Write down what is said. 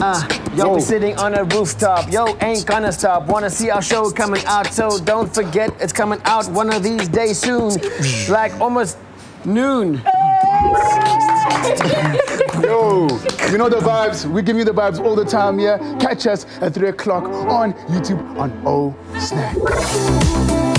Uh, yo, sitting on a rooftop. Yo, ain't gonna stop. Wanna see our show coming out, so don't forget it's coming out one of these days soon. like almost noon. Yo, you know the vibes. We give you the vibes all the time, yeah? Catch us at 3 o'clock on YouTube on O Snack.